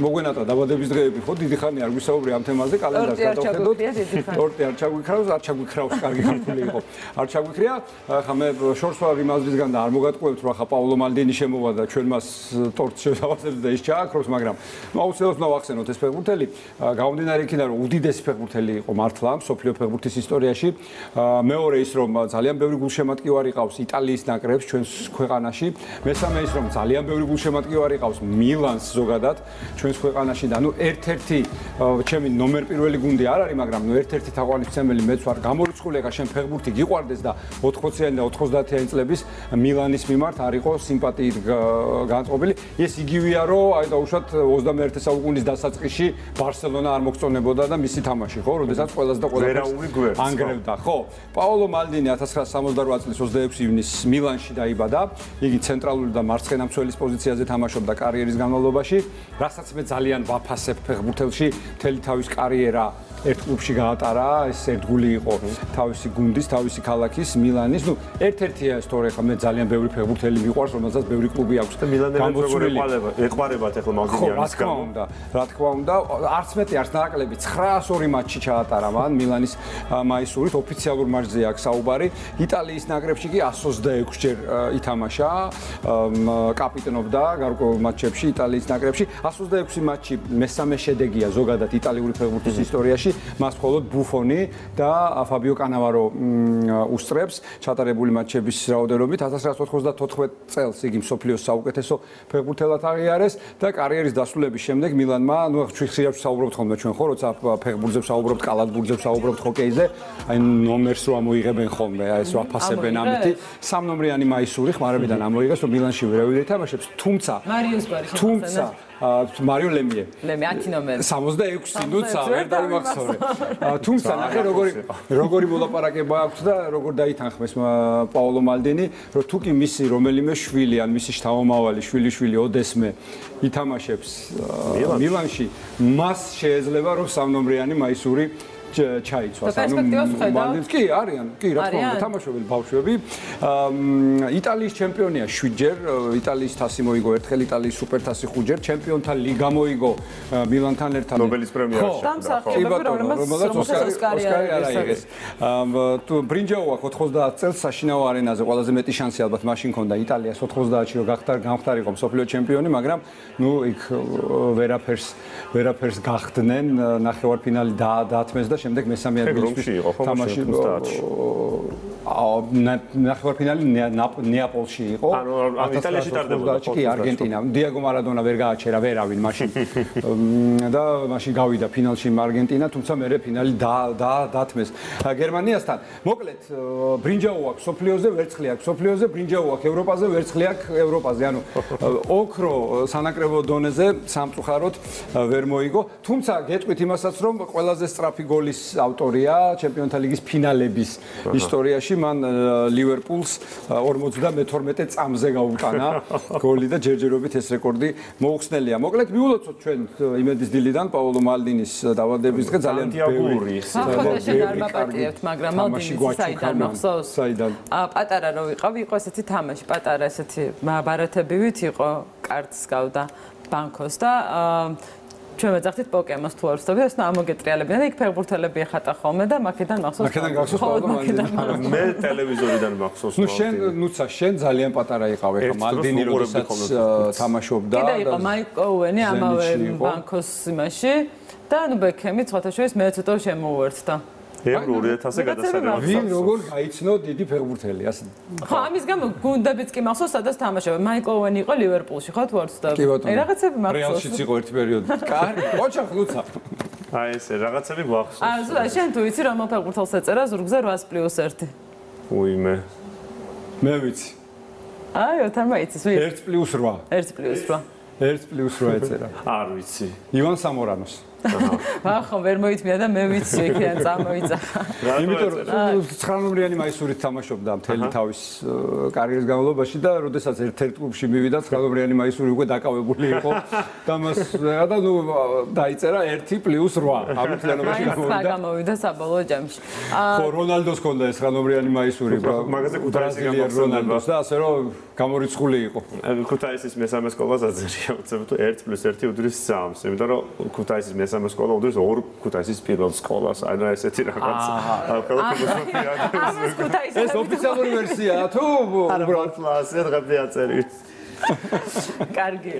მოგვენატა დაბადების დღეები ხო? დიდი ხანი არ გვისაუბრე ამ თემაზე კალენდარს გადავხედოთ. ტორტი არ ჩაგვიქრავს არ ჩაგვიქრავს კარგი ქართული იყო. არ ჩაგვიქრია ხა მე შორს ვარ იმაზრისგან და არ მოგატყუებთ რა ხა პაულო მალდინი შემოვა და ჩვენ მას ტორტს შევავასებთ და ის ჩააქროს მაგრამ ნუ აუცილებლად უნდა ვახსენოთ ეს ფეხბურთელი. გამომდინარე იქიდან რომ უდიდესი ფეხბურთელი იყო მართლა სოფლიო ფეხბურთის ისტორიაში. მეორე ის რომ ძალიან ბევრი გულშემატკივარი ყავს იტალიის ნაკრებს ჩვენს ქვეყანაში. მესამე ის რომ ძალიან ბევრი გულშემატკივარი ყავს მილანს ზოგადად ჩვენს ქვეყანაში და ნუ ერთ-ერთი ჩემი ნომერ პირველი გუნდი არ არის მაგრამ ნუ ერთ-ერთი თაყვანისმცემელი მეც ვარ გამორიცხული ხა შენ ფეხბურთი გიყვარდეს და 80-იანი და 90-იანი წლების მილანის მიმართ არ იყო სიმპათიით განწყობილი. ეს იგივეა რომ აი და უშუალოდ 21 საუკუნის დასაწყისში ბარსელონა არ მოგწონებოდა და მისი თამაში ხო? როდესაც ყველას და ყველას ანგრევდა ხო? პაოლო მალდინი 1968 წლის 26 ივნისს მილანში დაიბადა. იგი ცენტრალური და მარცხენა მცველის პოზიციაზე თამაშობდა კარიერის განმავლობაში. რასაც მე ძალიან ვაფასებ ფეხბურთელში მთელი თავის კარიერა ერთ კლუბში გაატარა, ეს ერთგული იყო თავისი გუნდის, თავისი ქალაქის, მილანის. ნუ ერთ-ერთია ეს თორე ხა მე ძალიან ბევრი ფეხბურთელი მიყვარს, რომელსაც ბევრი კლუბი აქვს და მილანელებს როგორ ეყარება? ეყარებათ ახლა მალდინიანის გამო. რა თქმა უნდა, რა თქმა უნდა, არც მეტი არც ნაკლები 902 მატჩი ჩაატარა მან მილანის მაისურით, ოფიციალურ მატჩზე აქვს საუბარი. იტალიის ნაკრებში კი 126 ჯერ ითამაშა, კაპიტნობდა გარკვეულ მატჩებში იტალიის ნაკრებში. 126 მატჩი მესამე შედეგია ზოგადად იტალიური ფეხბურთის ისტორიაში. მას მხოლოდ ბუფონი და ფაბიო კანავარო უსწრებს. ჩატარებული მატჩების რაოდენობით 1994 წელს იგი მსოფლიოს საუკეთესო ფეხბურთელად აღიარეს და კარიერის დასრულების შემდეგ მილანმა ნუ ხშირად საუბრობთ ხოლმე ჩვენ ხო როცა ფეხბურთზე საუბრობთ კალათბურთზე საუბრობთ ჰოკეიზე აი ნომერს რო ამოიღებენ ხოლმე აი ეს ვაფასებენ ამითი. სამნომრიანი მაისური ხმარებიდან ამოიღეს რომ მილანში ვერავინ ეთამაშებს თუმცა მარიოს ბარი თუმცა მარიო ლემიე. ლემი 10 ნომერი. 66 ნუცა ვერ დაიმახსოვრე. თუმცა ნახე როგორი როგორი მოლაპარაკება აქვს და როგორ დაითანხმეს პაოლო მალდინი, რომ თუ კი მისი რომელიმე შვილი ან მისი შთამომავალი შვილი შვილი ოდესმე ითამაშებს მილანში, მას შეეძლება რომ სამნომრიანი მაისური ჩაიცვას. ანუ მანდელს კი არიან, კი რა თქმა უნდა თამაშობენ ბავშვები. იტალიის ჩემპიონია 7ჯერ, იტალიის თასი მოიგო ერთხელ, იტალიის სუპერთასი 5ჯერ, ჩემპიონთა ლიგა მოიგო მილანთან ერთად. ნობელის პრემიაში. კი ბატონო, რომელსაც ოსკარი არ აიღეს. თუ ბრინჯაოვა 90 წელს საშინაო არენაზე ყველაზე მეტი შანსი ალბათ მაშინ ჰქონდა იტალიას 90-ში რომ გახდა გამختارიყო მსოფლიო ჩემპიონი, მაგრამ ნუ იქ ვერაფერს ვერაფერს გახდნენ, ნახევარფინალი დაათმეს და შემდეგ მესამე ადგილში თამაში ნახევარფინალი ნეაპოლში იყო. ანუ იტალიაში ტარდებოდა. კი, არგენტინა. დიაგო მარადონა ვერ გააჩერა ვერავინ მაშინ. და მაშინ გავიდა ფინალში არგენტინა, თუმცა მეორე ფინალი და დათმეს გერმანიასთან. მოკლედ, ბრინჯაო აქვს სოფლიოზე ვერცხლი აქვს. სოფლიოზე ბრინჯაო აქვს ევროპაზე ვერცხლი აქვს ევროპაზე. ანუ ოქრო სანაკრებო დონეზე სამწუხაროდ ვერ მოიგო. თუმცა გეტყვით იმასაც, რომ ყველაზე სწრაფი გოლის ავტორია ჩემპიონთა ლიგის ფინალების ისტორიაში. მან ლივერპულს 52 წამზე გაუტანა გოლი და ჯერჯერობით ეს რეკორდი მოუხსნელია. მოკლედ მიულოცოთ ჩვენ იმედის დილიდან პაოლო მალდინის დაავადების დღე ძალიან ბევრი. ძალიან მაპატიებთ, მაგრამ მალდინის საიდან მახსოვს? საიდან? აა პატარა რო ვიყავ, იყო ესეთი თამაში, პატარა ესეთი ბარათებივით იყო, კარტს გავდა ბანკოს და აა ჩვენ ვეძახით პოკემონს თუ არ ვსწავლობ, ეს ამოგეტრიალებინა და იქ ფეხბურთელები ეხატა ხოლმე და მაქედან მახსოვს. მაქედან გახსოვს ხოლმე მე ტელევიზორიდან მახსოვს. ნუ შენ ნუცა შენ ძალიან პატარა იყავ ეხა მალდინი როდესაც თამაშობდა და კიდე იყო მაიკ ოუენი ამავე ბანკოს იმაში და ნუ ბექემი ცოტა შორის მე ცოტა შემოვერთდა. ევრო 2000-ზე გადასარევი. ვინ როგორ გაიცნო დიდი ფეხბურთელი ასე? ხო, ამის გამო გუნდებიც კი მახსოვს, სადაც თამაშობდა. მაიკლ ოვენი იყო ლივერპულში, ხო არ ვცდები? კი ბატონო. აი რაღაცები მახსოვს. რეალშიც იყო ერთი პერიოდი. კარგი, ოჩახ ლუცა. აი ესე რაღაცები მახსოვს. აა, შენ თუ იცი რომ ფეხბურთელს ეწერა ზურგზე 8+1. უიმე. მე ვიცი. აი, ოთარ მაიცის ვინ? 1+8. 1+8. 1+8 ეწერა. არ ვიცი. ივან სამორანოს. ახო ვერ მოითმია და მე ვიცი იქიდან წამოიძახა. იმიტომ რომ 9 ნომრიანი მაისურით თამაშობდა მთელი თავის კარიერის განმავლობაში და როდესაც ერთ-ერთ კლუბში მივიდა 9 ნომრიანი მაისური უკვე დაკავებული იყო და მას და ნუ დაიწერა 1 + 8 ამ თლიანობაში მაინც გამოვიდა. გამოვიდა საბოლოო ჯამში. აა ხო, რონალდოს ჰქონდა ეს 9 ნომრიანი მაისური. მაგაზე ქუთაისი რონალდოს და ასე რომ გამორიცხული იყო. ქუთაისის მესამე სკოლას აძერია უცებ თუ 1 + 1 უდრის 3-ს, იმიტომ რომ ქუთაისის მესამე სკოლა უდრის 2 ქუთაისის პირველ სკოლას. ანუ ესეთი რაღაც ყველა ფილოსოფია. ამას ქუთაისში ეს ოფიციალური ვერსიაა თუ არა მართლა ასე დღები აწერილი. კარგი